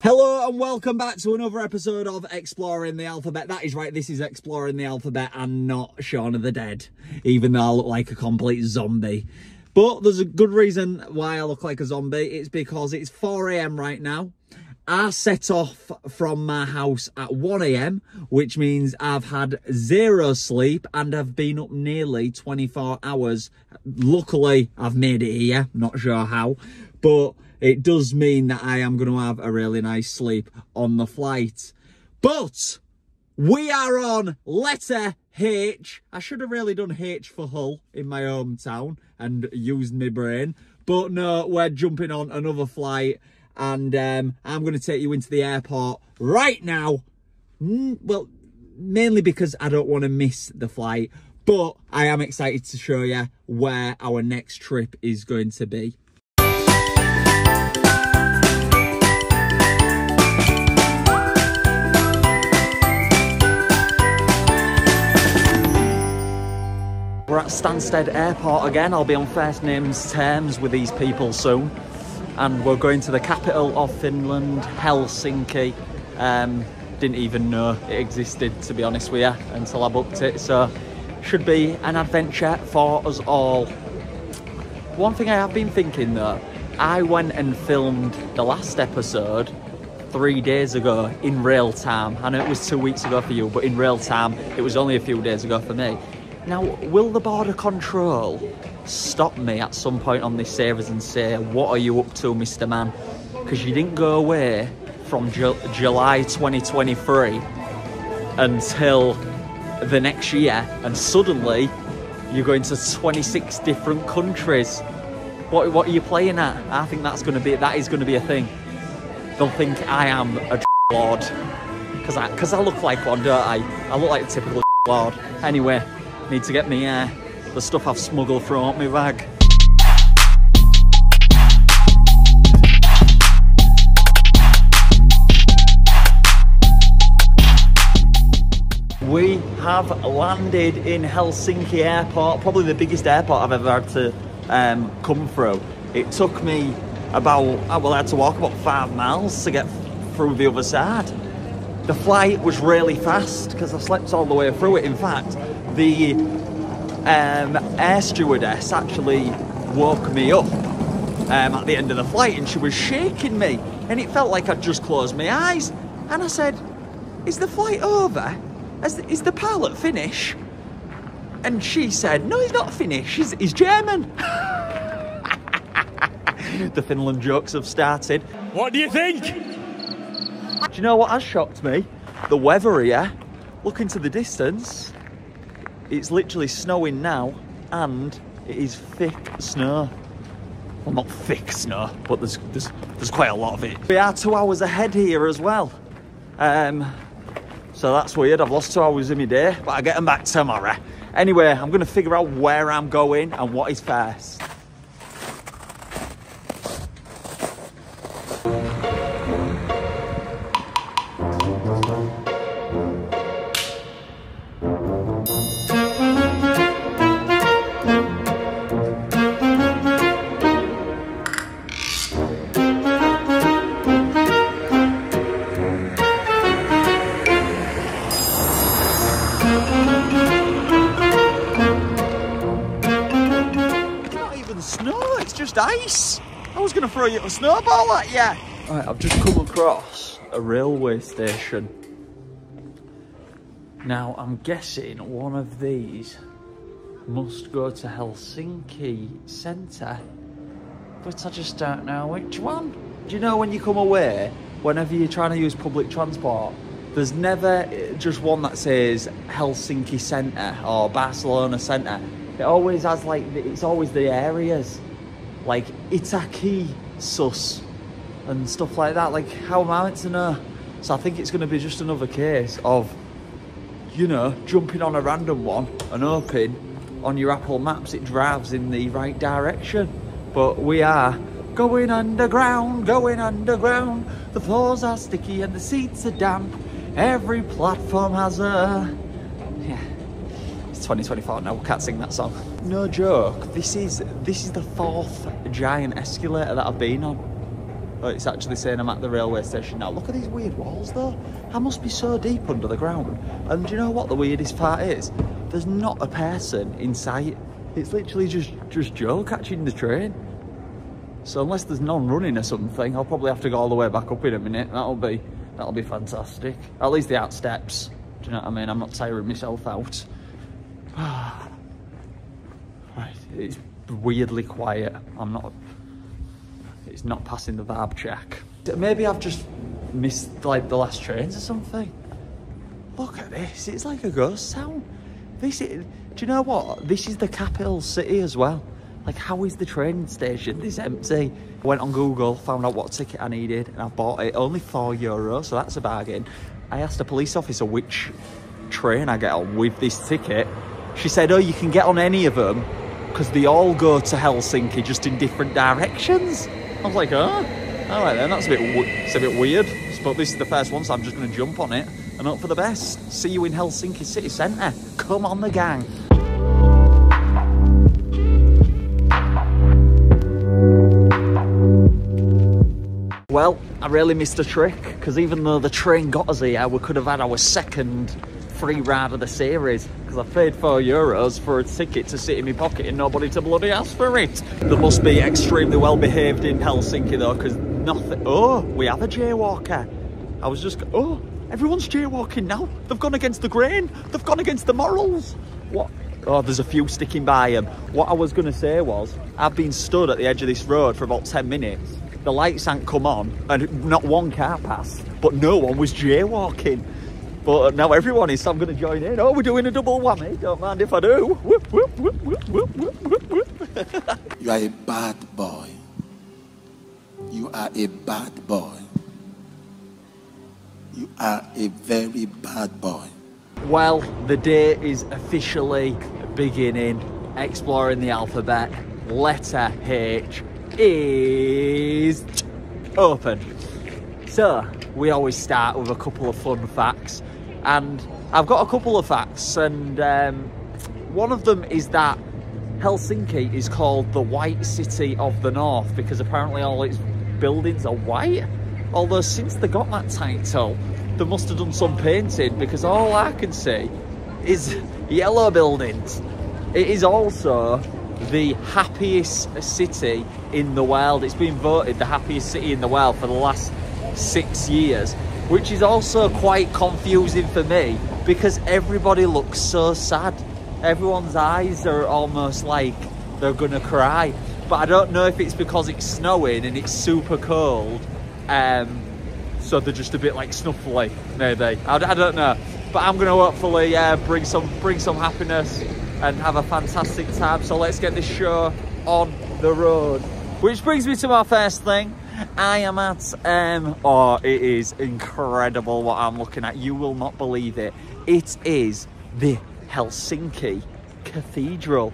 Hello and welcome back to another episode of Exploring the Alphabet. That is right, this is Exploring the Alphabet and not Shaun of the Dead, even though I look like a complete zombie. But there's a good reason why I look like a zombie. It's because it's 4am right now. I set off from my house at 1am, which means I've had zero sleep and I've been up nearly 24 hours. Luckily, I've made it here, not sure how, but it does mean that I am going to have a really nice sleep on the flight. But we are on letter H. I should have really done H for Hull in my hometown and used my brain. But no, we're jumping on another flight and um, I'm going to take you into the airport right now. Mm, well, mainly because I don't want to miss the flight, but I am excited to show you where our next trip is going to be. We're at Stansted Airport again. I'll be on first names terms with these people soon. And we're going to the capital of Finland, Helsinki. Um, didn't even know it existed, to be honest with you, until I booked it. So, should be an adventure for us all. One thing I have been thinking though, I went and filmed the last episode three days ago in real time. I know it was two weeks ago for you, but in real time, it was only a few days ago for me. Now, will the border control stop me at some point on this series and say, what are you up to, Mr. Man? Because you didn't go away from Ju July 2023 until the next year, and suddenly you're going to 26 different countries. What, what are you playing at? I think that's going to be that is going to be a thing. They'll think I am a lord because I because I look like one, don't I? I look like a typical lord. Anyway, Need to get me uh, the stuff I've smuggled from my bag. We have landed in Helsinki Airport, probably the biggest airport I've ever had to um, come through. It took me about, uh, well, I had to walk about five miles to get through the other side. The flight was really fast because I slept all the way through it. In fact, the um, air stewardess actually woke me up um, at the end of the flight and she was shaking me and it felt like I'd just closed my eyes. And I said, is the flight over? Is, is the pilot finished? And she said, no, he's not finished, he's, he's German. the Finland jokes have started. What do you think? Do you know what has shocked me? The weather here. Look into the distance. It's literally snowing now and it is thick snow. Well, not thick snow, but there's, there's, there's quite a lot of it. We are two hours ahead here as well. Um, so that's weird. I've lost two hours in my day, but I get them back tomorrow. Anyway, I'm going to figure out where I'm going and what is first. To throw you a snowball at you. Right, I've just come across a railway station. Now, I'm guessing one of these must go to Helsinki Centre, but I just don't know which one. Do you know when you come away, whenever you're trying to use public transport, there's never eh, just one that says Helsinki Centre or Barcelona Centre. It always has like, it's always the areas like Itaki sus and stuff like that. Like, how am I meant to know? So I think it's going to be just another case of, you know, jumping on a random one and hoping on your Apple Maps it drives in the right direction. But we are going underground, going underground. The floors are sticky and the seats are damp. Every platform has a... Yeah, it's 2024 now, we can't sing that song. No joke, this is this is the fourth giant escalator that I've been on. It's actually saying I'm at the railway station now. Look at these weird walls though. I must be so deep under the ground. And do you know what the weirdest part is? There's not a person in sight. It's literally just, just Joe catching the train. So unless there's none running or something, I'll probably have to go all the way back up in a minute. That'll be that'll be fantastic. At least the out steps. Do you know what I mean? I'm not tiring myself out. right, it's weirdly quiet. I'm not it's not passing the vibe check. Maybe I've just missed like the last trains or something. Look at this, it's like a ghost town. This is, do you know what? This is the capital city as well. Like how is the train station this empty? I went on Google, found out what ticket I needed and I bought it. Only four euros, so that's a bargain. I asked a police officer which train I get on with this ticket. She said, oh, you can get on any of them because they all go to Helsinki just in different directions. I was like, oh, all right then, that's a bit, it's a bit weird. But this is the first one, so I'm just going to jump on it and hope for the best. See you in Helsinki city centre. Come on the gang. Well, I really missed a trick because even though the train got us here, we could have had our second free ride of the series because I paid four euros for a ticket to sit in my pocket and nobody to bloody ask for it. They must be extremely well behaved in Helsinki though because nothing. Oh, we have a jaywalker. I was just, oh, everyone's jaywalking now. They've gone against the grain. They've gone against the morals. What? Oh, there's a few sticking by them. What I was going to say was, I've been stood at the edge of this road for about 10 minutes. The lights hadn't come on and not one car passed, but no one was jaywalking. But now everyone is, so I'm going to join in. Oh, we're doing a double whammy. Don't mind if I do. Whoop, whoop, whoop, whoop, whoop, whoop, whoop. you are a bad boy. You are a bad boy. You are a very bad boy. Well, the day is officially beginning. Exploring the alphabet. Letter H is open. So, we always start with a couple of fun facts and I've got a couple of facts and um, one of them is that Helsinki is called the White City of the North because apparently all its buildings are white. Although since they got that title, they must have done some painting because all I can see is yellow buildings. It is also the happiest city in the world. It's been voted the happiest city in the world for the last six years which is also quite confusing for me because everybody looks so sad. Everyone's eyes are almost like they're gonna cry. But I don't know if it's because it's snowing and it's super cold. Um, so they're just a bit like snuffly, maybe. I, I don't know. But I'm gonna hopefully uh, bring some bring some happiness and have a fantastic time. So let's get this show on the road. Which brings me to my first thing. I am at, um, oh, it is incredible what I'm looking at. You will not believe it. It is the Helsinki Cathedral.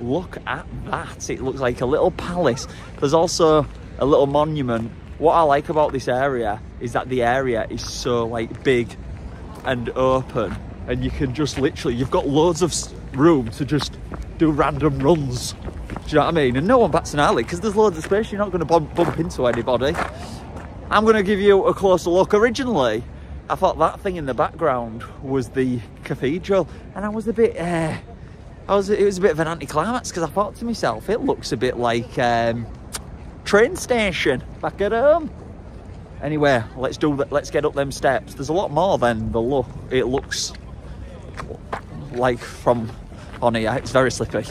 Look at that. It looks like a little palace. There's also a little monument. What I like about this area is that the area is so like big and open and you can just literally, you've got loads of room to just do random runs you know what I mean? And no one bats an alley because there's loads of space. You're not going to bump, bump into anybody. I'm going to give you a closer look. Originally, I thought that thing in the background was the cathedral, and I was a bit. Uh, I was. It was a bit of an anticlimax because I thought to myself, it looks a bit like um, train station back at home. Anyway, let's do that. Let's get up them steps. There's a lot more than the look. It looks like from on here. It's very slippy.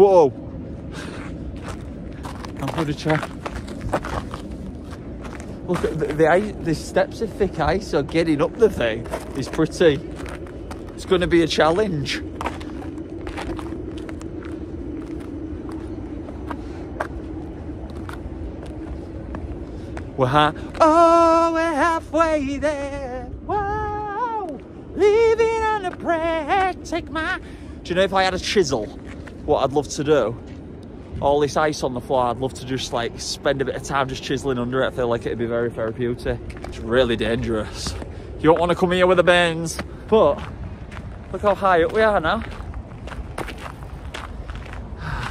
Whoa! I'm gonna try. Look at the, the, the steps of thick ice, so getting up the thing is pretty. It's going to be a challenge. We're oh, we're halfway there. Whoa, living on a prayer. Take my. Do you know if I had a chisel? What I'd love to do. All this ice on the floor, I'd love to just like spend a bit of time just chiseling under it. I feel like it'd be very therapeutic. It's really dangerous. You don't want to come here with the bends, but look how high up we are now.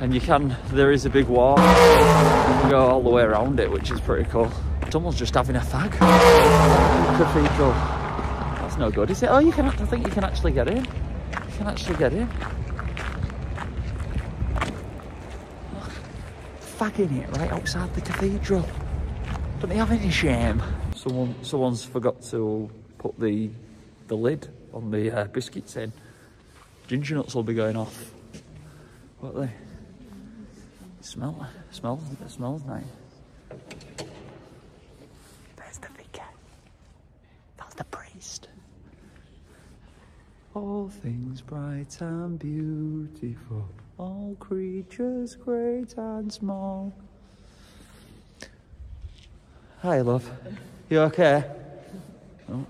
And you can, there is a big wall. You can go all the way around it, which is pretty cool. Someone's just having a fag. Cathedral. That's no good, is it? Oh, you can, I think you can actually get in. You can actually get in. Fagging it right outside the cathedral. Don't they have any shame? Someone, someone's forgot to put the the lid on the uh, biscuits in. Ginger nuts will be going off. What they? Smell, smells, it smells nice. There's the vicar. That's the priest. All things bright and beautiful, all creatures great and small. Hi, love. You okay? Oh,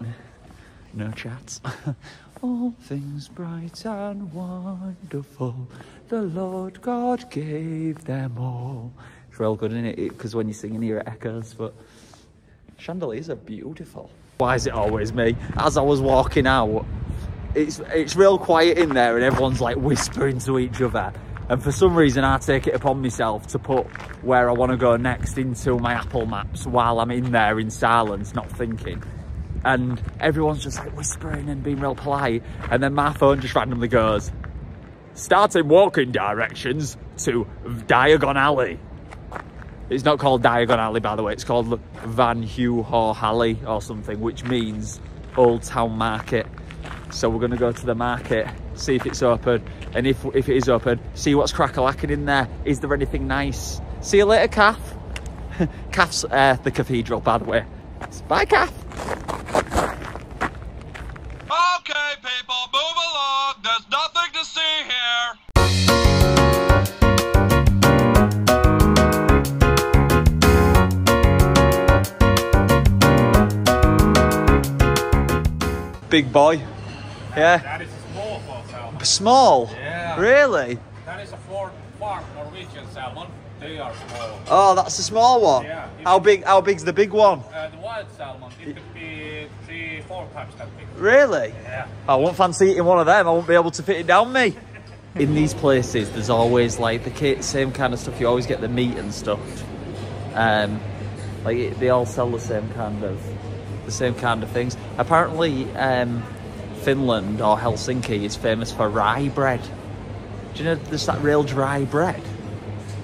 no chats. All things bright and wonderful, the Lord God gave them all. It's real good, isn't it? Because when you're singing here, it echoes, but chandeliers are beautiful. Why is it always me? As I was walking out, it's it's real quiet in there and everyone's like whispering to each other. And for some reason, I take it upon myself to put where I want to go next into my Apple Maps while I'm in there in silence, not thinking. And everyone's just like whispering and being real polite. And then my phone just randomly goes, starting walking directions to Diagon Alley. It's not called Diagon Alley, by the way. It's called Van Hugh Haw Alley or something, which means Old Town Market. So we're going to go to the market, see if it's open. And if, if it is open, see what's crack-a-lacking in there. Is there anything nice? See you later, Kath. Kath's uh, the cathedral, by the way. Bye, Kath. Okay, people, move along. There's nothing to see here. Big boy. Yeah. That is a small for salmon. Small? Yeah. Really? That is a four farm Norwegian salmon. They are small. Oh, that's a small one. Yeah. How big? How big's the big one? Uh, the wild salmon, it could be three, four times that big. Really? Yeah. I won't fancy eating one of them. I won't be able to fit it down me. In these places, there's always like the same kind of stuff. You always get the meat and stuff. Um, like it, they all sell the same kind of the same kind of things. Apparently, um, Finland or Helsinki is famous for rye bread. Do you know there's that real dry bread?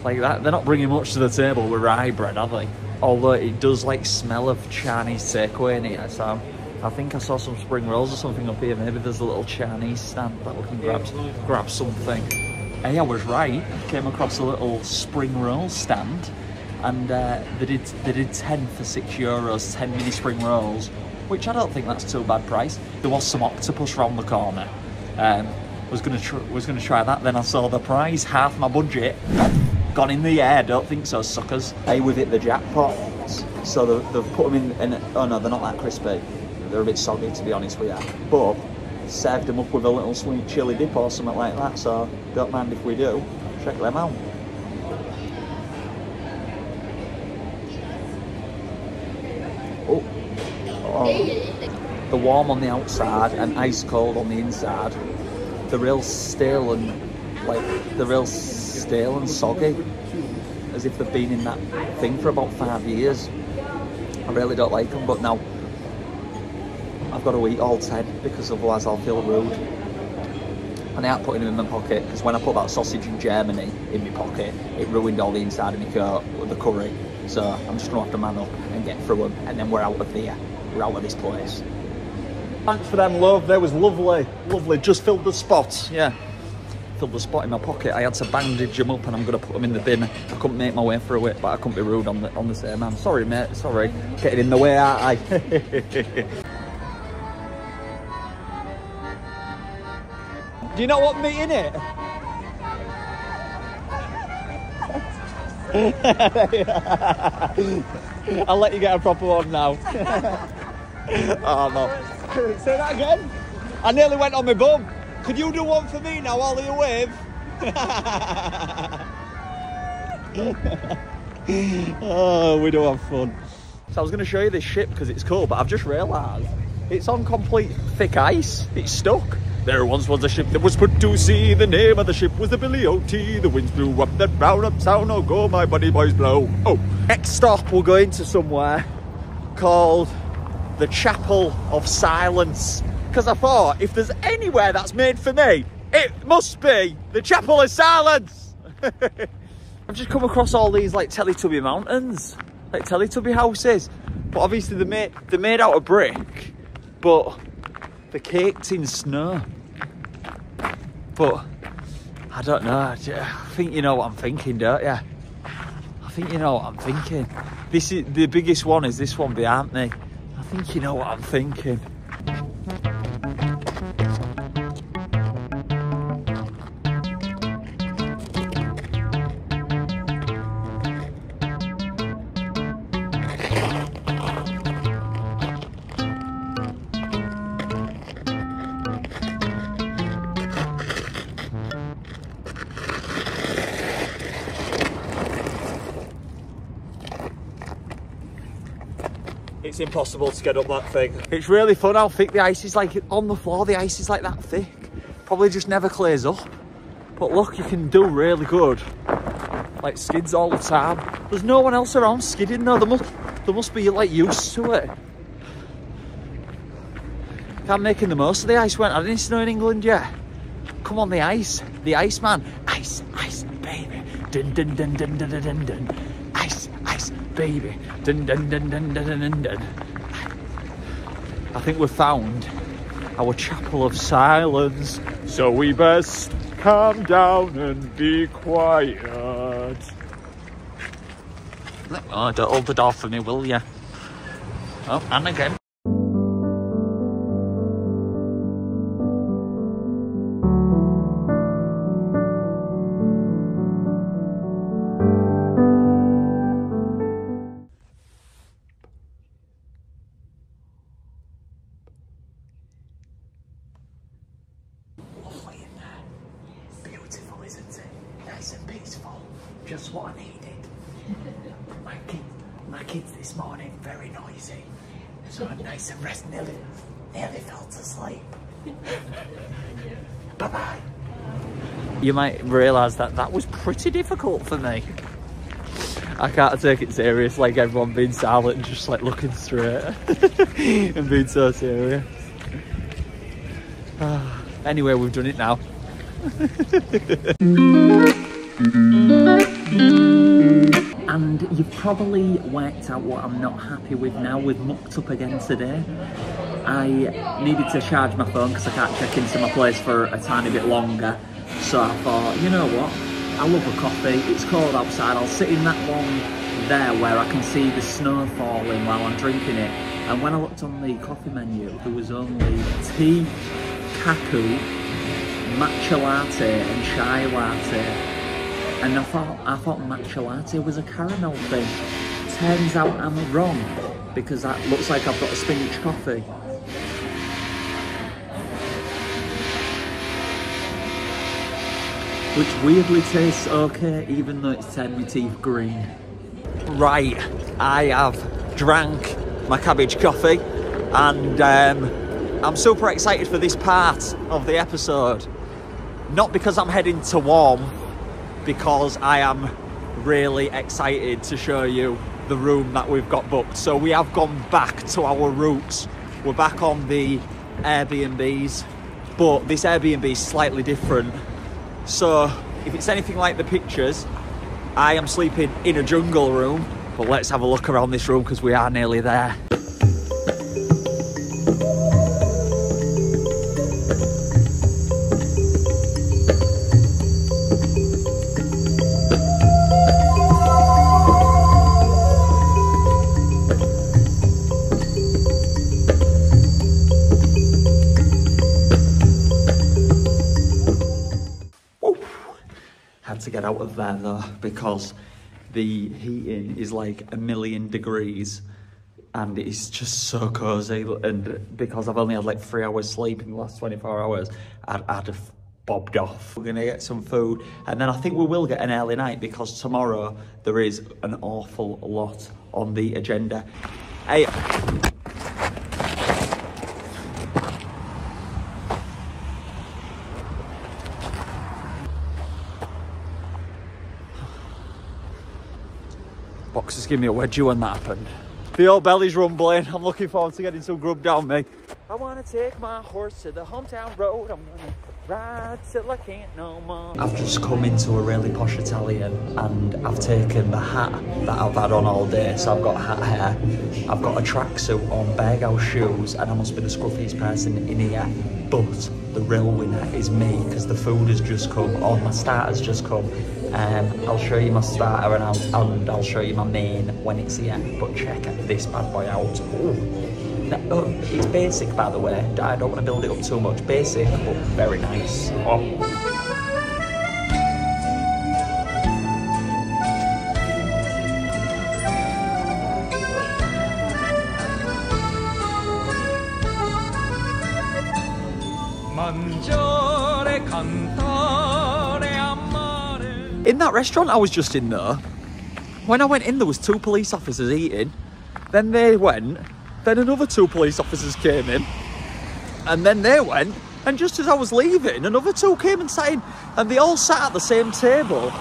Like that, they're not bringing much to the table with rye bread, are they? Although it does like smell of Chinese takeaway in here, so I think I saw some spring rolls or something up here. Maybe there's a little Chinese stand that we can grab, grab something. Hey, I was right. Came across a little spring roll stand, and uh, they did they did ten for six euros, ten mini spring rolls, which I don't think that's too bad price. There was some octopus round the corner. Um, was gonna was gonna try that. Then I saw the price, half my budget, gone in the air. Don't think so, suckers. Hey, with it the jackpot. So they've, they've put them in, in. Oh no, they're not that crispy. They're a bit soggy to be honest with you. But served them up with a little sweet chili dip or something like that. So don't mind if we do. Check them out. The warm on the outside and ice cold on the inside. The real stale and like the real stale and soggy, as if they've been in that thing for about five years. I really don't like them, but now I've got to eat all ten because otherwise I'll feel rude. And I ain't putting them in my pocket because when I put that sausage in Germany in my pocket, it ruined all the inside of my coat with the curry. So I'm just gonna have to man up and get through them, and then we're out of here. We're out of this place. Thanks for them, love. That was lovely, lovely. Just filled the spot. Yeah, filled the spot in my pocket. I had to bandage them up, and I'm gonna put them in the bin. I couldn't make my way through it, but I couldn't be rude on the on the same man. Sorry, mate. Sorry, getting in the way, aren't I? Do you not want me in it? I'll let you get a proper one now. oh no. Say that again. I nearly went on my bum. Could you do one for me now while you wave? oh, we do have fun. So I was going to show you this ship because it's cool, but I've just realised it's on complete thick ice. It's stuck. There once was a ship that was put to sea. The name of the ship was the Billy o' Tea The winds blew up that brown up sound. Oh, go, my buddy boys, blow. Oh. Next stop, we're going to somewhere called the Chapel of Silence. Because I thought, if there's anywhere that's made for me, it must be the Chapel of Silence. I've just come across all these like Teletubby mountains, like Teletubby houses. But obviously they're made, they're made out of brick, but they're caked in snow. But I don't know. I think you know what I'm thinking, don't you? I think you know what I'm thinking. This is the biggest one. Is this one behind me? I think you know what I'm thinking. It's impossible to get up that thing. It's really fun how thick the ice is like on the floor. The ice is like that thick. Probably just never clears up. But look, you can do really good. Like skids all the time. There's no one else around skidding though. There must, there must be like used to it. I'm making the most of the ice. Went, I didn't snow in England yet. Come on, the ice. The ice man. Ice, ice, baby. Dun dun dun dun dun dun dun baby. Dun dun dun dun dun dun dun. I think we've found our chapel of silence. So we best calm down and be quiet. Oh, don't hold the door for me, will ya? Oh, and again. Might realise that that was pretty difficult for me. I can't take it serious, like everyone being silent and just like looking straight and being so serious. Anyway, we've done it now. and you've probably worked out what I'm not happy with now. We've mucked up again today. I needed to charge my phone because I can't check into my place for a tiny bit longer. So I thought, you know what? I love a coffee. It's cold outside. I'll sit in that one there where I can see the snow falling while I'm drinking it. And when I looked on the coffee menu, there was only tea, kaku, matcha latte and chai latte. And I thought I thought matcha latte was a caramel thing. Turns out I'm wrong because that looks like I've got a spinach coffee. Which weirdly tastes okay even though it's turned my teeth green. Right, I have drank my cabbage coffee and um, I'm super excited for this part of the episode. Not because I'm heading to Warm, because I am really excited to show you the room that we've got booked. So we have gone back to our roots. We're back on the Airbnbs, but this Airbnb is slightly different. So if it's anything like the pictures, I am sleeping in a jungle room. But let's have a look around this room because we are nearly there. Because the heating is like a million degrees and it's just so cozy and because I've only had like three hours sleep in the last 24 hours I'd, I'd have bobbed off. We're gonna get some food and then I think we will get an early night because tomorrow there is an awful lot on the agenda. Hey, Boxers give me a wedgie when that happened. The old belly's rumbling. I'm looking forward to getting some grub down me. I want to take my horse to the hometown road. I'm going to ride till I can't no more. I've just come into a really posh Italian and I've taken the hat that I've had on all day. So I've got hat hair, I've got a tracksuit on, Berghaus shoes, and I must be the scruffiest person in here. But the real winner is me because the food has just come, or my starter's just come. Um, I'll show you my starter and I'll, and I'll show you my main when it's here. But check this bad boy out. Ooh. No, oh, it's basic, by the way. I don't want to build it up too much. Basic, but very nice. Oh. Restaurant I was just in there, when I went in, there was two police officers eating. Then they went. Then another two police officers came in. And then they went. And just as I was leaving, another two came and sat in. And they all sat at the same table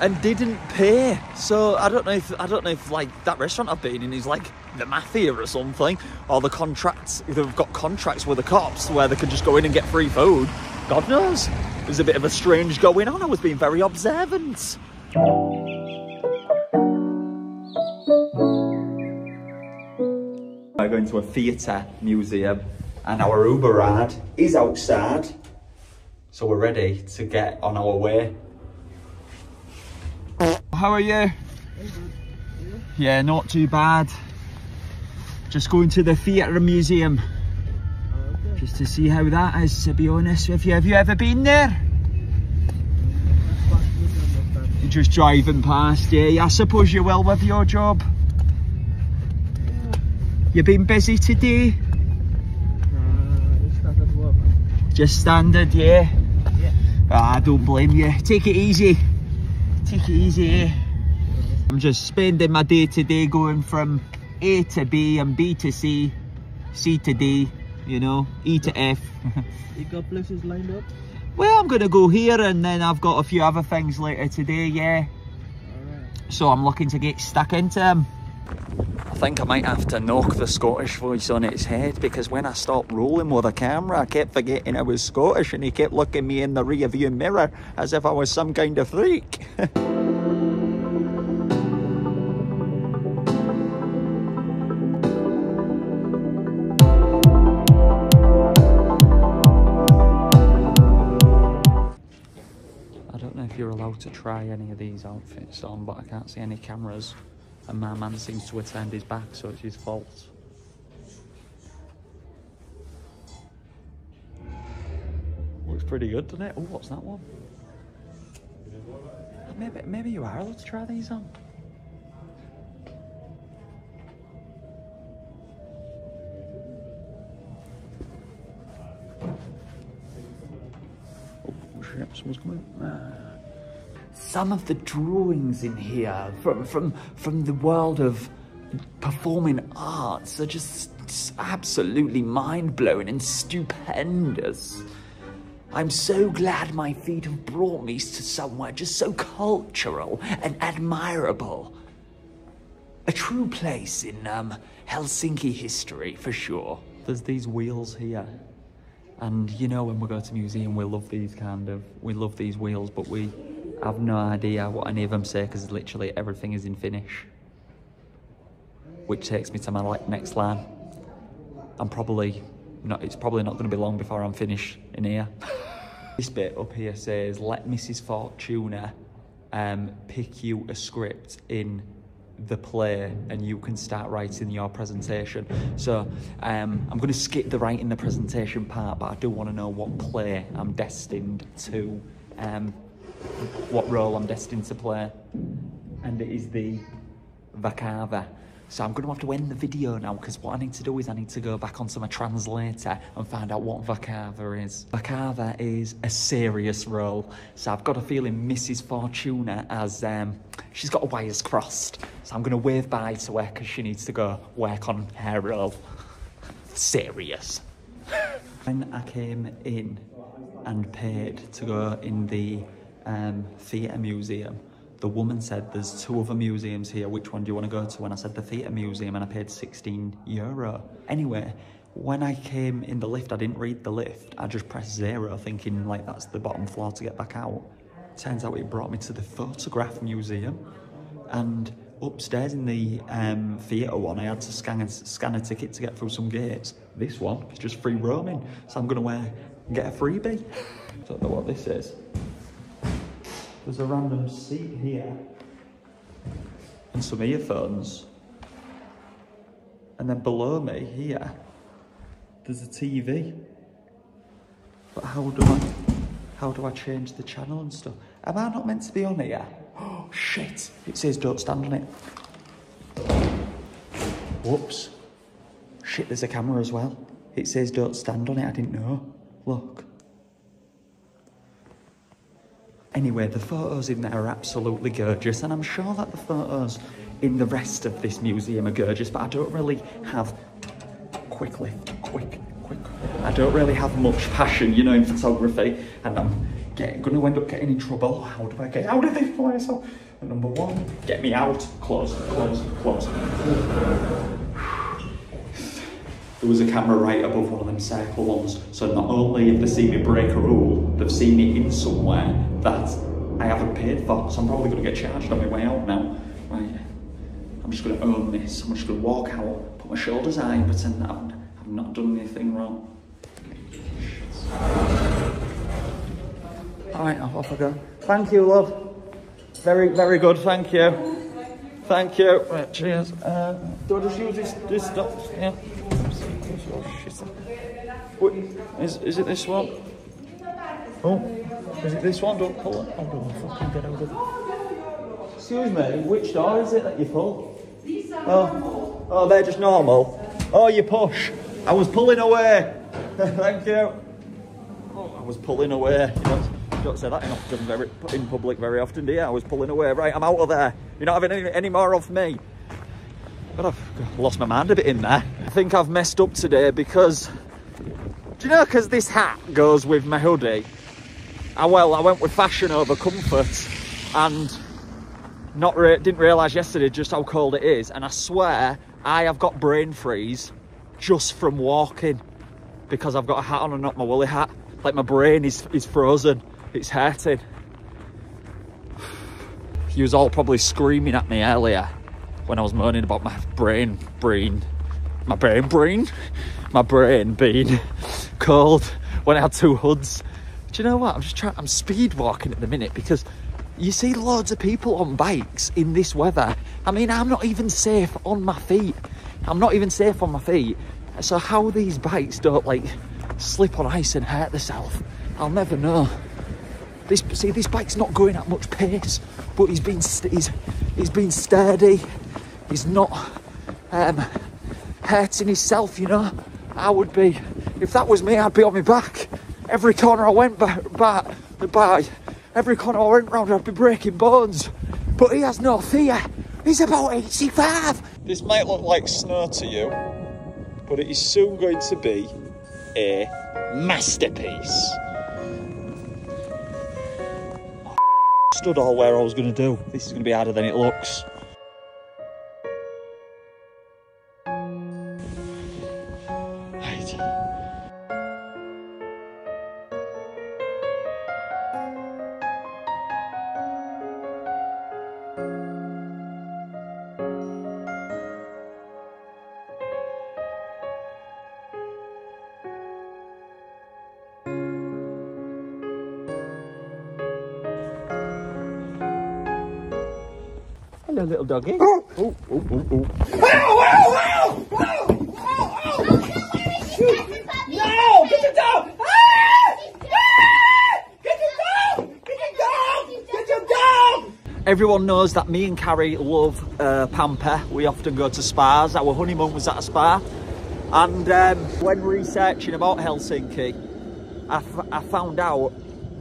and didn't pay. So I don't know if I don't know if like that restaurant I've been in is like the mafia or something, or the contracts they've got contracts with the cops where they can just go in and get free food. God knows. There's a bit of a strange going on. I was being very observant. We're going to a theatre museum and our Uber ride is outside. So we're ready to get on our way. How are you? Yeah, not too bad. Just going to the theatre museum. Just to see how that is, to be honest with you. Have you ever been there? You're just driving past, yeah. I suppose you will with your job. You been busy today? Just standard, yeah. Ah, I don't blame you. Take it easy. Take it easy, eh? I'm just spending my day today going from A to B and B to C, C to D, you know, E to F. You got places lined up? well, I'm gonna go here and then I've got a few other things later today, yeah. Alright. So I'm looking to get stuck into them. I think I might have to knock the Scottish voice on its head because when I stopped rolling with the camera, I kept forgetting I was Scottish and he kept looking me in the rear view mirror as if I was some kind of freak. to try any of these outfits on, but I can't see any cameras. And my man seems to have turned his back, so it's his fault. Looks pretty good, doesn't it? Oh, what's that one? Maybe, maybe you are allowed to try these on. Oh shit, someone's coming. Ah some of the drawings in here from from from the world of performing arts are just absolutely mind-blowing and stupendous. I'm so glad my feet have brought me to somewhere just so cultural and admirable. A true place in um, Helsinki history, for sure. There's these wheels here. And you know, when we go to museum, we love these kind of, we love these wheels, but we have no idea what any of them say because literally everything is in Finnish. Which takes me to my like, next line. I'm probably not, it's probably not going to be long before I'm finished in here. this bit up here says, let Mrs. Fortuna um, pick you a script in the play and you can start writing your presentation. So um, I'm going to skip the writing the presentation part, but I do want to know what play I'm destined to, um, what role I'm destined to play. And it is the Vakava. So I'm going to have to end the video now because what I need to do is I need to go back onto my translator and find out what Vakava is. Vakava is a serious role. So I've got a feeling Mrs. Fortuna as um, she's got her wires crossed. So I'm going to wave bye to her because she needs to go work on her role. Serious. when I came in and paid to go in the um, theatre museum, the woman said there's two other museums here. Which one do you want to go to? And I said the theatre museum, and I paid 16 euro. Anyway, when I came in the lift, I didn't read the lift. I just pressed zero, thinking like that's the bottom floor to get back out. Turns out it brought me to the photograph museum, and upstairs in the um, theatre one, I had to scan a, scan a ticket to get through some gates. This one is just free roaming, so I'm gonna wear get a freebie. I Don't know what this is. There's a random seat here and some earphones. And then below me here, there's a TV. But how do I, how do I change the channel and stuff? Am I not meant to be on here? Oh shit! It says don't stand on it. Whoops. Shit, there's a camera as well. It says don't stand on it. I didn't know. Look. Anyway, the photos in there are absolutely gorgeous, and I'm sure that the photos in the rest of this museum are gorgeous, but I don't really have quickly, quick, quick. I don't really have much passion, you know, in photography, and I'm getting, going to end up getting in trouble. How do I get out of this place? So, number one, get me out. Close, close, close. There was a camera right above one of them circle ones, so not only have they seen me break a rule, they've seen me in somewhere that I haven't paid for, so I'm probably going to get charged on my way out now. Right, I'm just going to own this. I'm just going to walk out, put my shoulders high, pretend that I've, I've not done anything wrong. All right, off I go. Thank you, love. Very, very good. Thank you. Thank you. Right, cheers. Uh, do I just use this, this stuff? Yeah. Is, is it this one? Oh, is it this one? Don't pull it. Oh, don't fucking get out of it. Excuse me, which door is it that you pull? Oh, oh, they're just normal. Oh, you push. I was pulling away. Thank you. Oh, I was pulling away. You don't, you don't say that in, often, very, in public very often, do you? I was pulling away. Right, I'm out of there. You're not having any, any more of me. But I've lost my mind a bit in there. I think I've messed up today because, do you know, because this hat goes with my hoodie. I, well, I went with fashion over comfort and not re didn't realise yesterday just how cold it is. And I swear I have got brain freeze just from walking because I've got a hat on and not my woolly hat. Like my brain is, is frozen. It's hurting. You was all probably screaming at me earlier when I was moaning about my brain, brain, my brain, brain, my brain being cold when I had two hoods. Do you know what? I'm just trying, I'm speed walking at the minute because you see loads of people on bikes in this weather. I mean, I'm not even safe on my feet. I'm not even safe on my feet. So how these bikes don't like slip on ice and hurt themselves, I'll never know. This see, this bike's not going at much pace, but he's been he's he's been sturdy. He's not um, hurting himself. You know, I would be if that was me. I'd be on my back every corner I went by. by, by every corner I went round, I'd be breaking bones. But he has no fear. He's about 85. This might look like snow to you, but it is soon going to be a masterpiece. Oh, stood all where I was going to do. This is going to be harder than it looks. Hello, little doggy. Oh, oh, oh, oh. Everyone knows that me and Carrie love uh, pamper. We often go to spas. Our honeymoon was at a spa. And um, when researching about Helsinki, I, I found out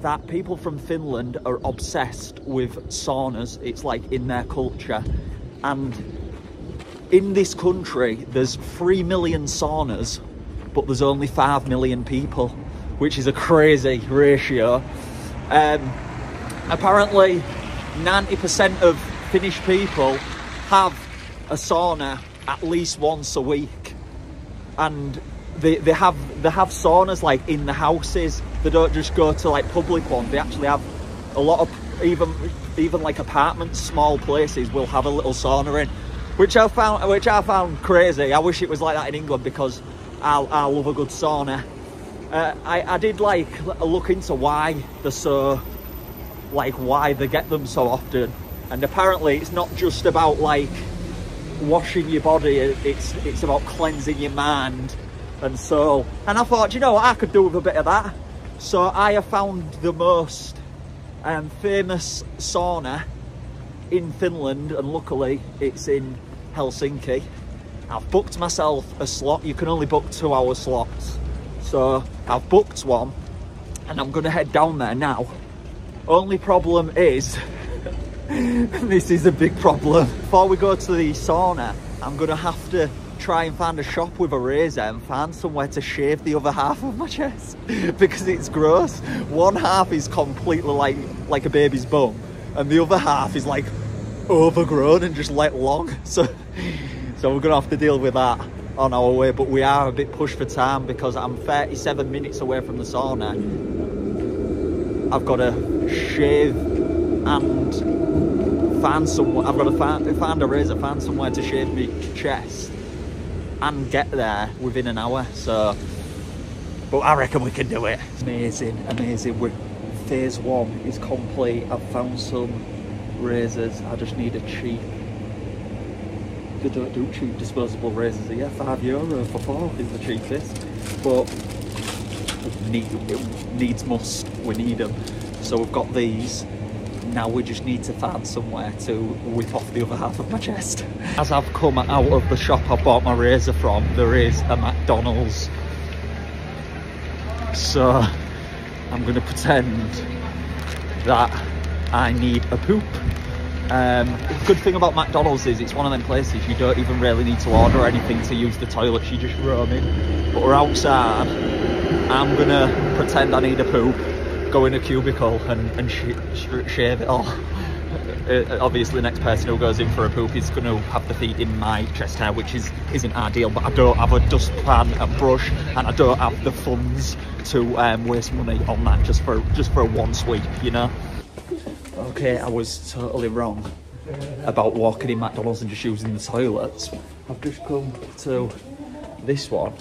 that people from Finland are obsessed with saunas. It's like in their culture. And in this country, there's 3 million saunas, but there's only 5 million people, which is a crazy ratio. Um, apparently, 90% of Finnish people have a sauna at least once a week. And they, they have they have saunas like in the houses. They don't just go to like public ones. They actually have a lot of even even like apartments, small places will have a little sauna in, which I found which I found crazy. I wish it was like that in England because I, I love a good sauna. Uh, I, I did like look into why they're so like why they get them so often and apparently it's not just about like washing your body it's it's about cleansing your mind and soul and i thought you know what i could do with a bit of that so i have found the most um, famous sauna in finland and luckily it's in helsinki. I've booked myself a slot. You can only book two hour slots. So i've booked one and i'm gonna head down there now. Only problem is, this is a big problem. Before we go to the sauna, I'm gonna have to try and find a shop with a razor and find somewhere to shave the other half of my chest because it's gross. One half is completely like like a baby's bum, and the other half is like overgrown and just let long. So, so we're gonna have to deal with that on our way. But we are a bit pushed for time because I'm 37 minutes away from the sauna I've got to shave and find somewhere. I've got to find, find a razor, find somewhere to shave my chest and get there within an hour. So, but I reckon we can do it. Amazing, amazing. We're, phase one is complete. I've found some razors. I just need a cheap. They don't do cheap disposable razors here. Five euro for four is the cheapest, but need, needs must, we need them. So we've got these. Now we just need to find somewhere to whip off the other half of my chest. As I've come out of the shop I bought my razor from, there is a McDonald's. So I'm to pretend that I need a poop. Um, good thing about McDonald's is it's one of them places you don't even really need to order anything to use the toilets, you just roam in. But we're outside I'm gonna pretend I need a poop, go in a cubicle and, and sh sh shave it all. Uh, obviously the next person who goes in for a poop is going to have the feet in my chest hair which is isn't ideal but I don't have a dustpan a brush and I don't have the funds to um, waste money on that just for just for a once week you know okay I was totally wrong about walking in McDonald's and just using the toilets I've just come to this one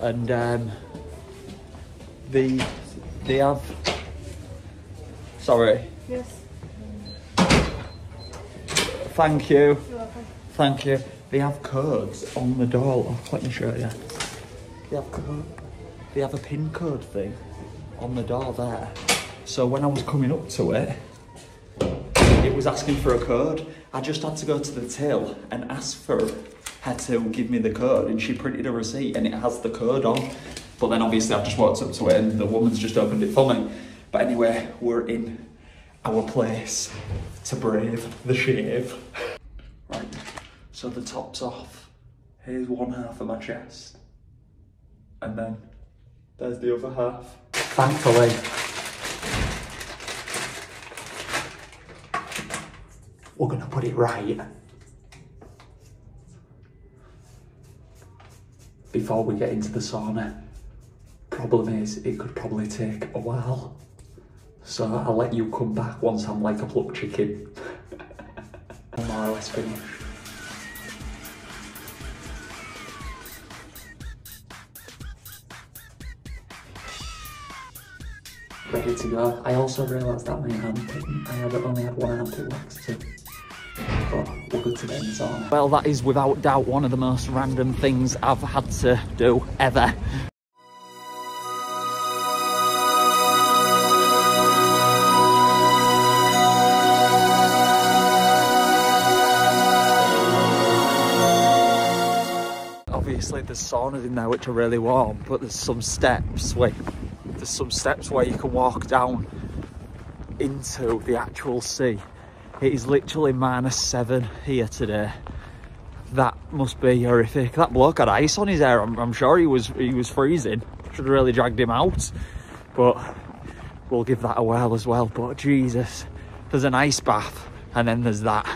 and um, the they have sorry. Yes. thank you. Thank you. They have codes on the door let me show you they have code they have a pin code thing on the door there. So when I was coming up to it it was asking for a code I just had to go to the till and ask for her to give me the code and she printed a receipt and it has the code on but then obviously I've just walked up to it and the woman's just opened it for me. But anyway, we're in our place to brave the shave. Right, so the top's off. Here's one half of my chest. And then there's the other half. Thankfully, we're gonna put it right. Before we get into the sauna. Problem is, it could probably take a while. So I'll let you come back once I'm like a plucked chicken. More or less finished. Ready to go. I also realised that my hand, I had only had one wax good to the sauna. Well, that is without doubt one of the most random things I've had to do ever. Obviously there's saunas in there which are really warm but there's some steps where there's some steps where you can walk down into the actual sea. It is literally minus seven here today. That must be horrific. That bloke had ice on his hair. I'm, I'm sure he was he was freezing. Should have really dragged him out. But we'll give that a whirl as well. But jesus there's an ice bath, and then there's that.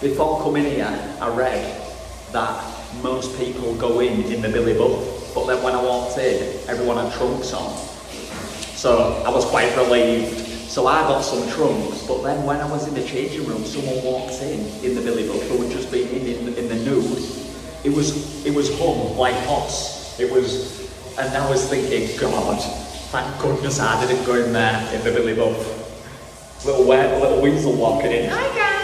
Before coming here, I read that most people go in in the Billy Buff, but then when I walked in, everyone had trunks on. So I was quite relieved. So I got some trunks, but then when I was in the changing room, someone walked in in the Billy Buff who had just been in in, the- in the nude. It was it was hung like hoss. It was, and I was thinking, God, thank goodness I didn't go in there in the Billy Buff. Little wet, little weasel walking in. Hi guys.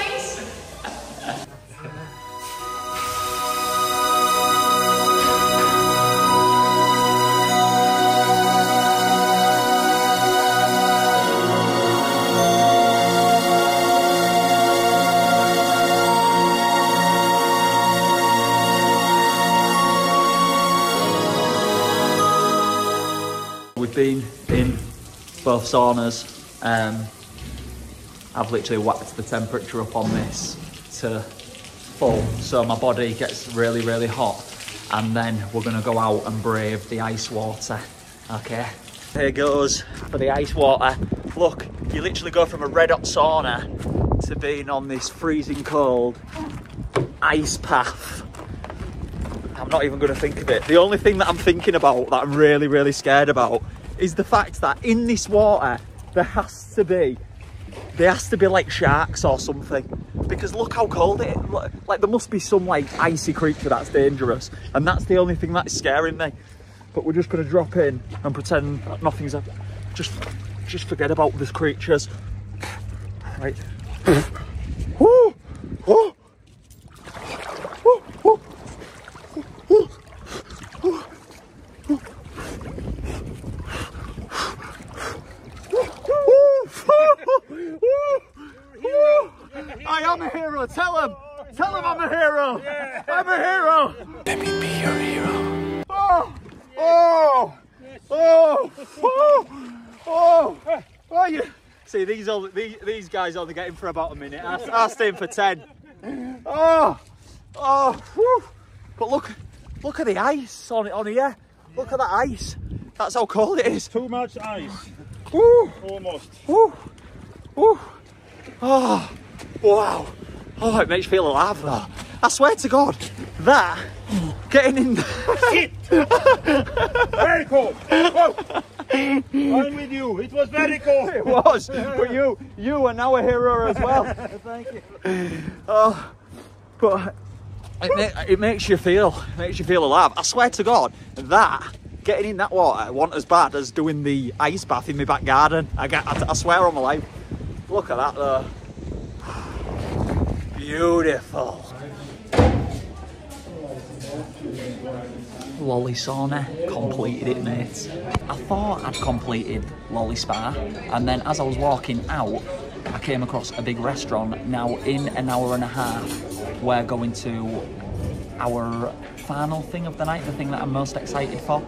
Both saunas. Um, I've literally whacked the temperature up on this to full, so my body gets really, really hot. And then we're gonna go out and brave the ice water. Okay. Here goes for the ice water. Look, you literally go from a red hot sauna to being on this freezing cold ice path. I'm not even to think of it. The only thing that I'm thinking about that I'm really, really scared about is the fact that in this water there has to be, there has to be like sharks or something. Because look how cold it is. Like there must be some like icy creature that's dangerous, and that's the only thing that's scaring me. But we're just going to drop in and pretend nothing's up. Just, just forget about these creatures. Right. Woo! Woo! Woo! Woo! I am a hero. Tell him. Tell him I'm a hero. I'm a hero. Let me be your hero. Oh, oh, oh, oh, oh. oh you. See, these, all, these, these guys only get in for about a minute. I, I stay in for 10. Oh, oh, whew. But look, look at the ice on, on here. Look at that ice. That's how cold it is. Too much ice, Woo. almost. Woo! Woo! Oh, wow. Oh, it makes you feel alive though. I swear to God, that getting in Very cold. Whoa. I'm with you. It was very cold. it was, but you you are now a hero as well. Thank you. Oh, but it, ma- it makes you feel it makes you feel alive. I swear to God, that getting in that water wasn't as bad as doing the ice bath in my back garden. I get, I, I swear on my life. Look at that though. Beautiful. Löyly sauna, completed it, mate. I thought I'd completed Löyly Spa, and then as I was walking out, I came across a big restaurant. Now, in an hour and a half, we're going to our final thing of the night, the thing that I'm most excited for,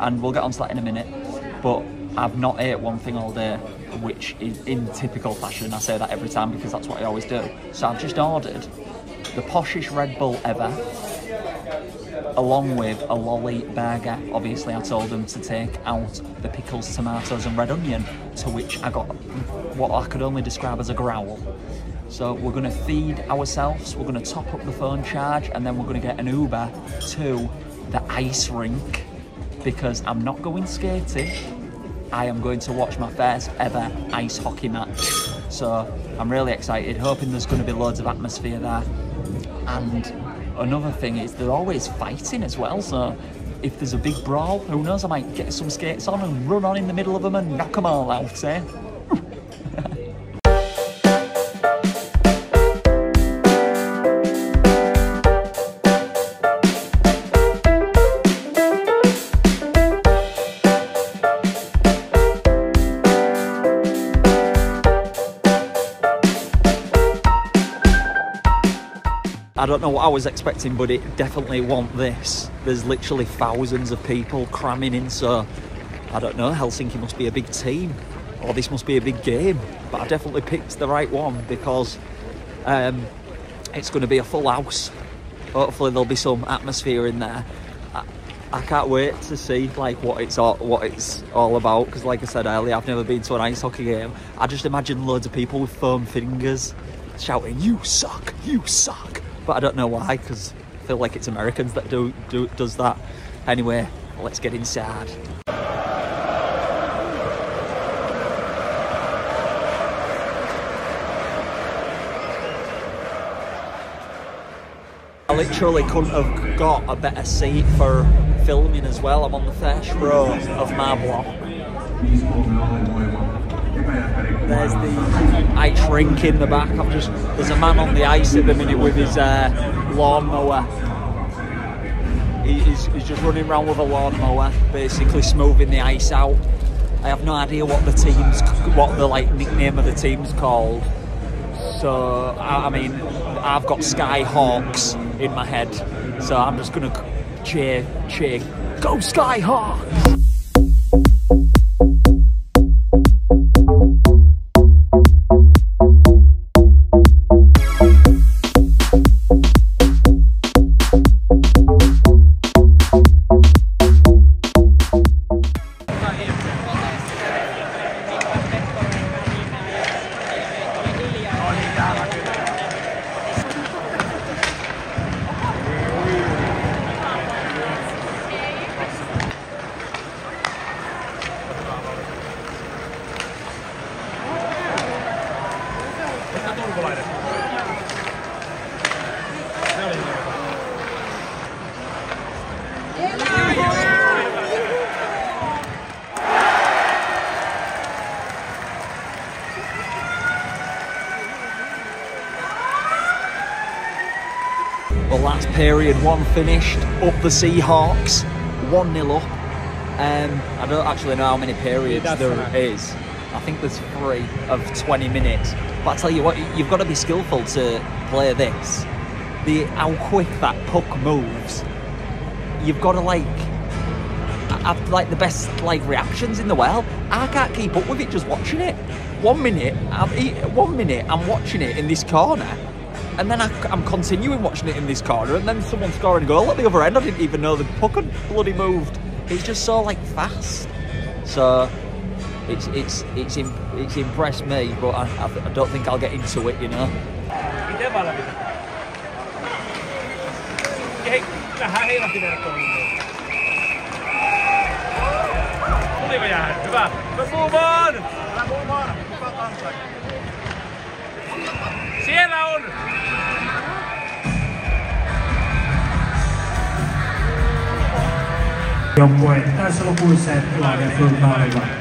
and we'll get onto that in a minute. But I've not ate one thing all day, which is in typical fashion. I say that every time because that's what I always do. So I've just ordered the poshest Red Bull ever, along with a Löyly burger. Obviously, I told them to take out the pickles, tomatoes, and red onion, to which I got what I could only describe as a growl. So we're going to feed ourselves, we're going to top up the phone charge, and then we're going to get an Uber to the ice rink because I'm not going skating. I am going to watch my first ever ice hockey match. So I'm really excited, hoping there's going to be loads of atmosphere there. And another thing is they're always fighting as well. So if there's a big brawl, who knows? I might get some skates on and run on in the middle of them and knock them all out, eh? Don't know what I was expecting, but it definitely want this. There's literally thousands of people cramming in, so I don't know. Helsinki must be a big team, or this must be a big game. But I definitely picked the right one because um, it's going to be a full house. Hopefully, there'll be some atmosphere in there. I, I can't wait to see like what it's all what it's all about because, like I said earlier, I've never been to an ice hockey game. I just imagine loads of people with firm fingers shouting "You suck, you suck," but I don't know why because I feel like it's Americans that do do does that. Anyway, let's get inside. I literally couldn't have got a better seat for filming as well. I'm on the first row of my block. There's the ice rink in the back. I've just there's a man on the ice at the minute with his uh, lawnmower. He, he's, he's just running around with a lawnmower, basically smoothing the ice out. I have no idea what the team's what the like nickname of the team's called. So I, I mean, I've got Sky Hawks in my head, so I'm just gonna cheer, cheer, go Sky Well, last period one finished up the Seahawks, 1 0 up. Um, I don't actually know how many periods there is. I think there's three of 20 minutes. But I tell you what, you've got to be skillful to play this. The how quick that puck moves, you've got to like have like the best like reactions in the world. I can't keep up with it just watching it. One minute, I'm one minute I'm watching it in this corner, and then I, am continuing watching it in this corner, and then someone scoring a goal at the other end. I didn't even know the puck had bloody moved. It's just so like fast. So it's it's it's im- it's impressed me, but I, I, I don't think I'll get into it. You know. Miten valmiita? Kehit, vähän heilahti verkkoon. Tuliko jäähän? Hyvä. Good move on! Hyvä move on. Siellä on. Joukkueet täyslukuiseen laajan on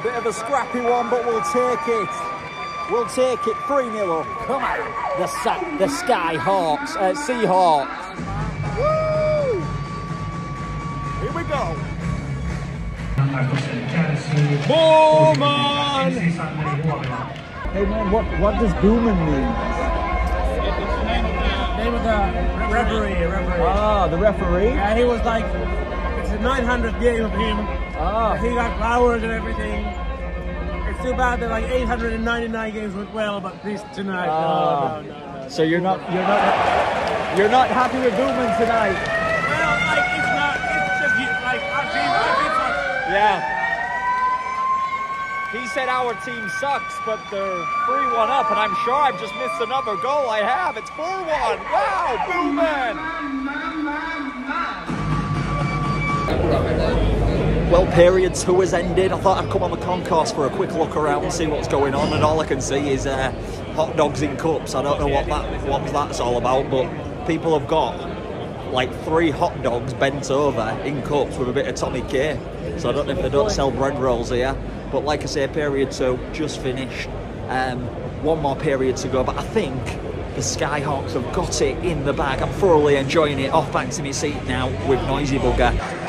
A bit of a scrappy one, but we'll take it. We'll take it 3 0 up. Come on. The, Sa- the Sky Hawks, uh, Seahawks. Woo! Here we go. Boom on! Hey man, what, what does Booman mean? Name of the referee, referee. Ah, the referee? Yeah, he was like, it's the 900th game of him. Ah. He got flowers and everything. It's too bad that like 899 games went well, but this tonight, Ah. no, no, no, no. So you're not you're not you're not happy with Booman tonight? Well, like it's not. It's just like our team. Our team sucks. Yeah. He said our team sucks, but they're 3 1 up, and I'm sure I've just missed another goal. I have. It's 4 1. Wow, Booman! Well, period two has ended. I thought I'd come on the concourse for a quick look around and see what's going on, and all I can see is uh, hot dogs in cups. I don't know what that what that's all about, but people have got like three hot dogs bent over in cups with a bit of Tommy K. So I don't know if they don't sell bread rolls here. But like I say, period two just finished. Um, one more period to go, but I think the Skyhawks have got it in the bag. I'm thoroughly enjoying it. Off back to my seat now with Noisy Bugger.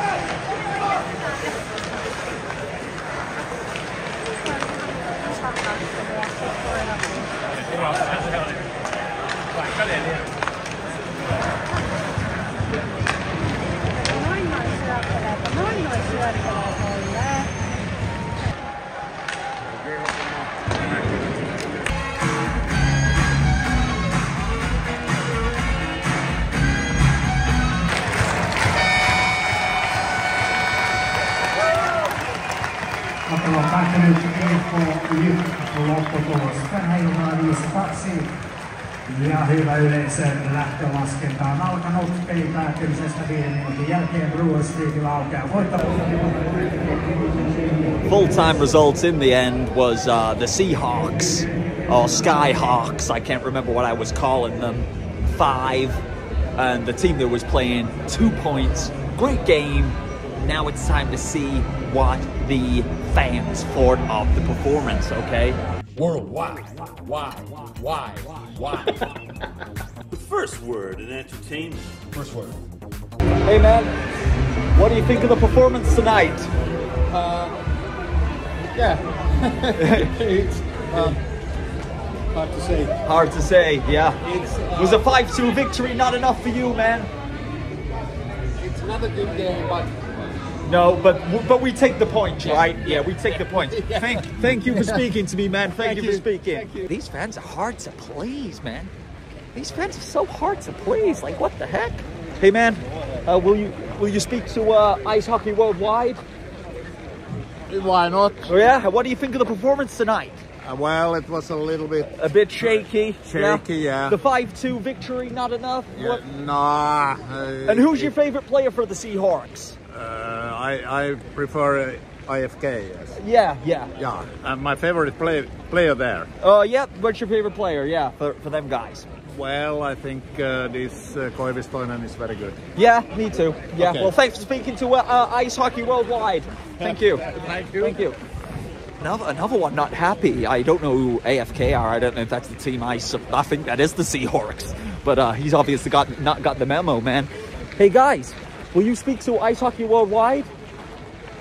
Lopputulos. Häilumaa 5-2. Ja hyvä yleisö, päättymisestä viiden minuutin jälkeen. Voittavuutta. Full time result in the end was uh, the Seahawks, or Skyhawks, I can't remember what I was calling them, five. And the team that was playing two points. Great game. Now it's time to see what the fans thought of the performance, okay? Worldwide. Why? Why? Why? The first word in entertainment. First word. Hey man, what do you think of the performance tonight? Yeah. it's uh, hard to say. Hard to say, yeah. It's, uh, Was a 5 2 victory not enough for you, man? It's not a good game, but No, but but we take the point, right? Yeah, we take the point. Thank thank you for speaking to me, man. Thank, you, for speaking. Thank you. These fans are hard to please, man. These fans are so hard to please. Like, what the heck? Hey, man, uh, will you will you speak to uh, Ice Hockey Worldwide? why not? Oh yeah. What do you think of the performance tonight? Uh, well, it was a little bit. A bit shaky. Shaky, yeah. The five-two victory, not enough. What- nah. And who's your favorite player for the Seahawks? Uh, I I prefer uh, IFK. Yes. Yeah, yeah. Yeah. And my favorite play, player there. Uh, yeah. What's your favorite player? Yeah, for, for them guys. Well, I think uh, this uh, Koivistoinen is very good. Yeah, me too. Yeah. Okay. Well, thanks for speaking to uh, uh, Ice Hockey Worldwide. Thank you. Thank you. Thank you. Another, another one not happy. I don't know who AFK are. I don't know if that's the team I. I think that is the Seahawks. But uh, he's obviously got not got the memo, man. Hey guys, will you speak to Ice Hockey Worldwide?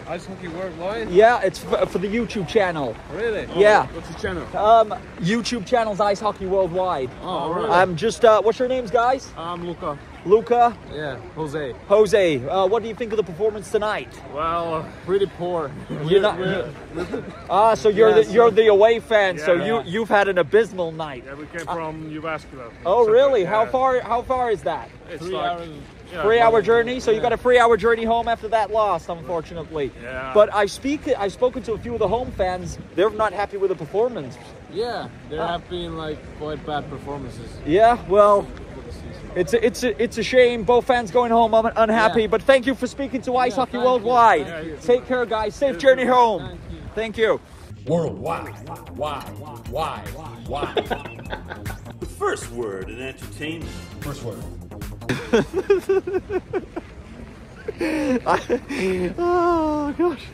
Ice Hockey Worldwide? Yeah, it's for, for the YouTube channel. Really? Yeah. What's the channel? Um, YouTube channel's Ice Hockey Worldwide. Oh, really? I'm just. Uh, what's your names, guys? I'm Luca. Luca, Yeah, Jose. Jose. Uh, what do you think of the performance tonight? Well, pretty poor. You're not. Ah, so you're Yes. the you're the away fan. So Yeah. you you've had an abysmal night. we came from Jyväskylä. Oh, really? How far? How far is that? It's Three like, hours. Yeah, Three hour journey. So you got a three hour journey home after that loss, unfortunately. Yeah. But I speak. I've spoken to a few of the home fans. They're not happy with the performance. Yeah, there have been like quite bad performances. Yeah. Well, for the season. it's a, it's a, it's a shame. Both fans going home un- unhappy. Yeah. But thank you for speaking to Ice Yeah, Hockey. Worldwide. Thank you. Take care, guys. Safe journey home. Thank you. Thank you. Worldwide. Why? Why? Why? The first word in entertainment. First word. oh gosh,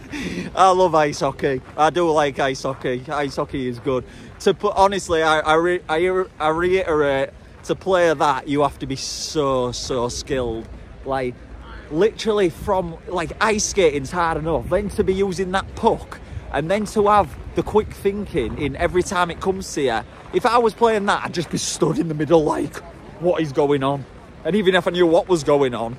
I love ice hockey. I do like ice hockey. Ice hockey is good. To put honestly, I I, re, I, I reiterate to play that you have to be so so skilled. Like literally from like ice skating's hard enough. Then to be using that puck and then to have the quick thinking in every time it comes to you. If I was playing that, I'd just be stood in the middle like, what is going on? And even if I knew what was going on,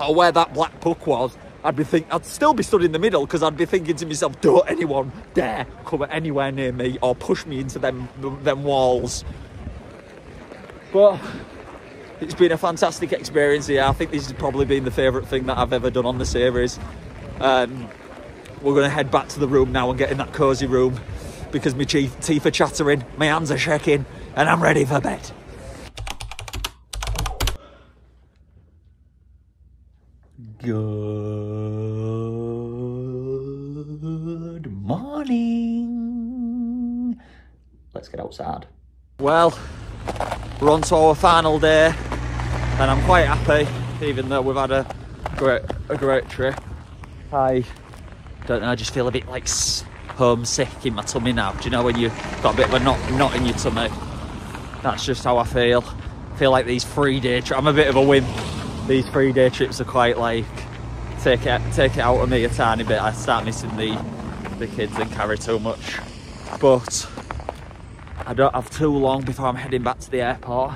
or where that black puck was, I'd be think I'd still be stood in the middle because I'd be thinking to myself, don't anyone dare come anywhere near me or push me into them them walls. But it's been a fantastic experience here. I think this has probably been the favourite thing that I've ever done on the series. Um, we're going to head back to the room now and get in that cosy room because my teeth, teeth are chattering, my hands are shaking, and I'm ready for bed. Good morning. Let's get outside. Well, we're on to our final day, and I'm quite happy, even though we've had a great a great trip. I don't know, I just feel a bit like homesick in my tummy now. Do you know when you've got a bit of a knot, knot in your tummy? That's just how I feel. I feel like these three day trips, I'm a bit of a wimp. These three day trips are quite like, take it, take it out of me a tiny bit. I start missing the, the kids and carry too much. But I don't have too long before I'm heading back to the airport.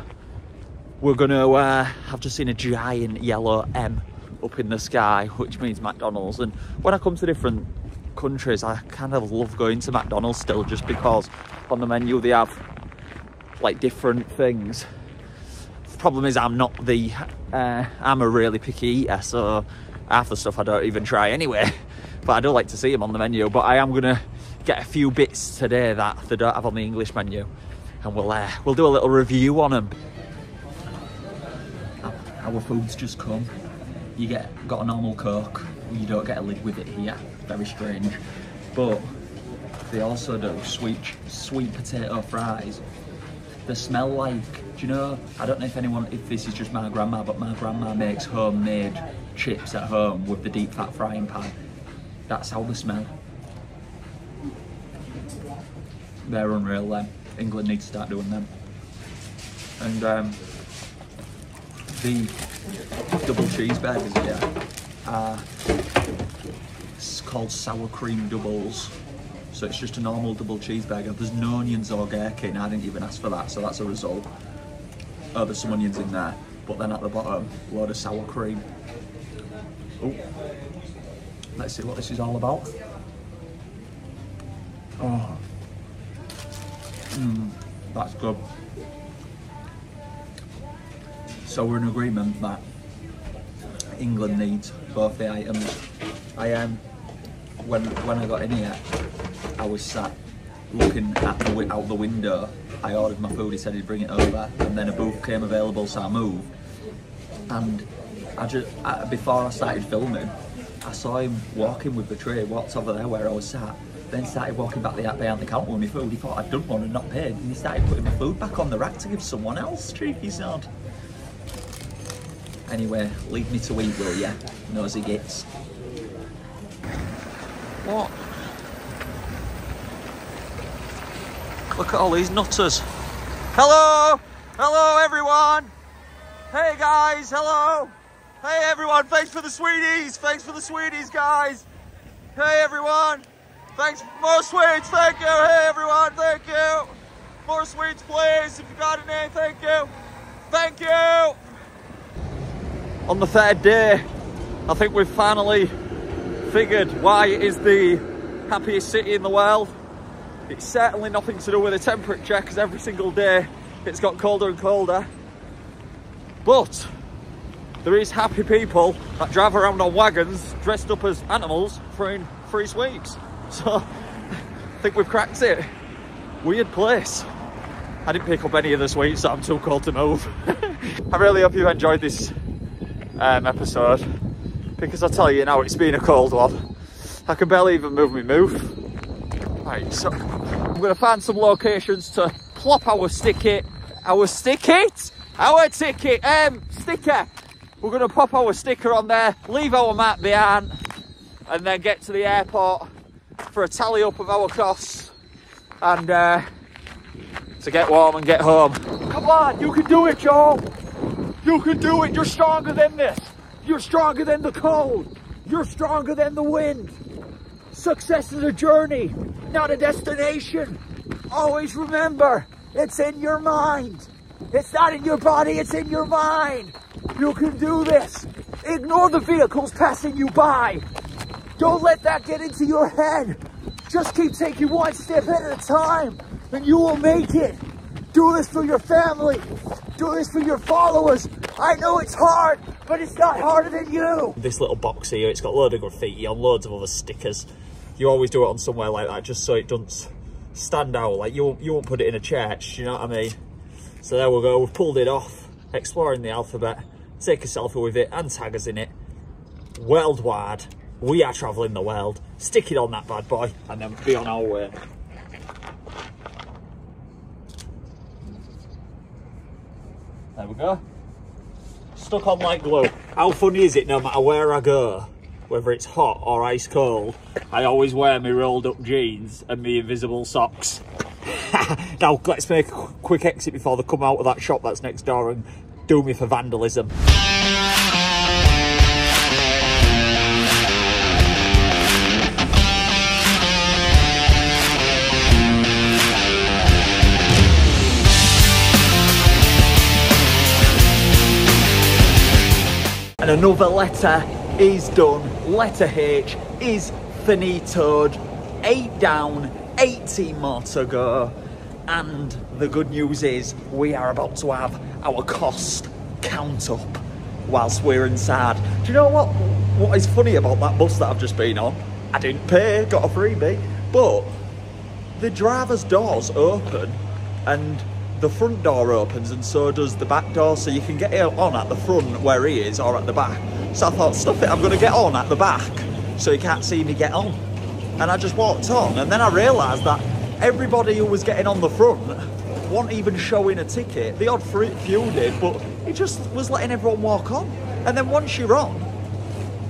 We're gonna, uh, I've just seen a giant yellow M up in the sky, which means McDonald's. And when I come to different countries, I kind of love going to McDonald's still just because on the menu they have like different things. Problem is I'm not the, uh, I'm a really picky eater, so half the stuff I don't even try anyway. But I do like to see them on the menu. But I am gonna get a few bits today that they don't have on the English menu, and we'll uh, we'll do a little review on them. Our food's just come. You get got a normal coke. You don't get a lid with it here. Very strange. But they also do sweet sweet potato fries. They smell like, do you know? I don't know if anyone, if this is just my grandma, but my grandma makes homemade chips at home with the deep fat frying pan. That's how they smell. They're unreal. then. England needs to start doing them. And um, the double cheese cheeseburgers here are called sour cream doubles. So it's just a normal double cheeseburger. There's no onions or gherkin. I didn't even ask for that, so that's a result. Oh, there's some onions in there, but then at the bottom, a load of sour cream. Oh, let's see what this is all about. Oh, mm, that's good. So we're in agreement that England needs both the items. I am, um, when when I got in here, I was sat looking at the out the window. I ordered my food. He said he'd bring it over, and then a booth came available, so I moved. And I just I, before I started filming, I saw him walking with the tray. Walked over there where I was sat. Then started walking back the behind the counter with my food. He thought I'd done one and not paid, and he started putting my food back on the rack to give someone else. Cheeky sod. Anyway, leave me to eat, will ya? Nosy gits. What? Look at all these nutters. Hello! Hello, everyone! Hey, guys! Hello! Hey, everyone! Thanks for the sweeties! Thanks for the sweeties, guys! Hey, everyone! Thanks. More sweets! Thank you! Hey, everyone! Thank you! More sweets, please! If you got any, thank you! Thank you! On the third day, I think we've finally figured why it is the happiest city in the world. It's certainly nothing to do with the temperature because every single day it's got colder and colder. But there is happy people that drive around on wagons dressed up as animals throwing free sweets. So I think we've cracked it. Weird place. I didn't pick up any of the sweets, so I'm too cold to move. I really hope you enjoyed this um, episode because I tell you now, it's been a cold one. I can barely even move my move. Right, so going to find some locations to plop our sticker, our sticket, our ticket, um, sticker. We're going to pop our sticker on there, leave our map behind, and then get to the airport for a tally up of our costs and uh, to get warm and get home. Come on, you can do it, Joe. You can do it. You're stronger than this. You're stronger than the cold. You're stronger than the wind. Success is a journey, not a destination. Always remember, it's in your mind. It's not in your body, it's in your mind. You can do this. Ignore the vehicles passing you by. Don't let that get into your head. Just keep taking one step at a time and you will make it. Do this for your family. Do this for your followers. I know it's hard, but it's not harder than you. This little box here, it's got a load of graffiti on loads of other stickers. You always do it on somewhere like that just so it doesn't stand out. Like you won't, you won't put it in a church, you know what I mean? So there we go, we've pulled it off. Exploring the alphabet. Take a selfie with it and tag us in it. Worldwide. We are travelling the world. Stick it on that bad boy and then be on our way. There we go. Stuck on like glue. How funny is it no matter where I go? Whether it's hot or ice cold, I always wear my rolled up jeans and my invisible socks. now, let's make a quick exit before they come out of that shop that's next door and do me for vandalism. And another letter is done. Letter H is finitoed. Eight down, 18 more to go. And the good news is we are about to have our cost count up whilst we're inside. Do you know what? What is funny about that bus that I've just been on? I didn't pay, got a freebie, but the driver's doors open and the front door opens and so does the back door so you can get on at the front where he is or at the back so i thought stuff it i'm going to get on at the back. So he can't see me get on. And i just walked on and then i realised that everybody who was getting on the front weren't even showing a ticket. The odd few did but he just was letting everyone walk on. And then once you're on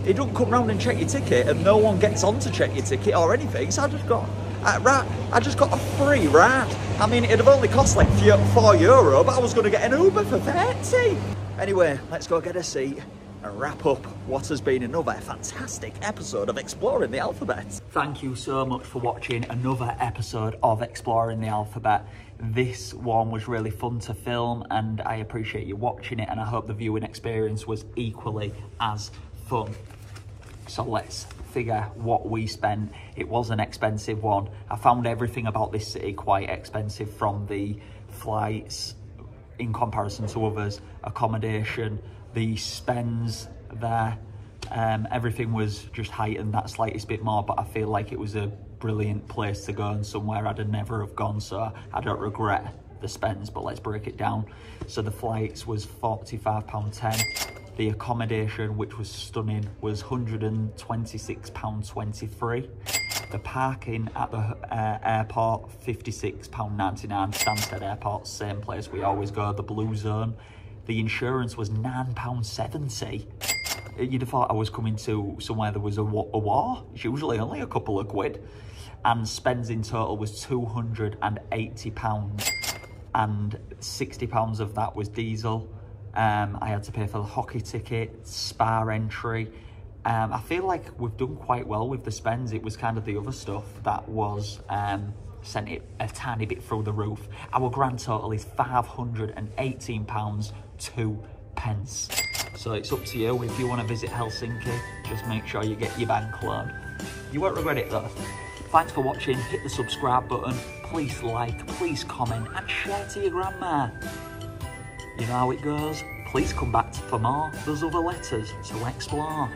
he don't come round and check your ticket and no one gets on to check your ticket or anything. So i just got uh, right, I just got a free ride. I mean, it'd have only cost like four euro, but I was going to get an Uber for 30. Anyway, let's go get a seat and wrap up what has been another fantastic episode of Exploring the Alphabet. Thank you so much for watching another episode of Exploring the Alphabet. This one was really fun to film, and I appreciate you watching it, and I hope the viewing experience was equally as fun. So let's figure what we spent. It was an expensive one. I found everything about this city quite expensive from the flights in comparison to others, accommodation, the spends there. Um, everything was just heightened that slightest bit more, but I feel like it was a brilliant place to go and somewhere I'd never have gone, so I don't regret the spends, but let's break it down. So the flights was £45.10. The accommodation, which was stunning, was £126.23. The parking at the uh, airport, £56.99. Stansted Airport, same place we always go, the blue zone. The insurance was £9.70. You'd have thought I was coming to somewhere there was a, a war. It's usually only a couple of quid. And spends in total was £280 and £60 of that was diesel. Um, I had to pay for the hockey ticket, spa entry. Um, I feel like we've done quite well with the spends. It was kind of the other stuff that was um, sent it a tiny bit through the roof. Our grand total is £518, two pence. So it's up to you. If you want to visit Helsinki, just make sure you get your bank loan. You won't regret it though. Thanks for watching. Hit the subscribe button. Please like, please comment, and share to your grandma. You know how it goes. Please come back for more. There's other letters to explore.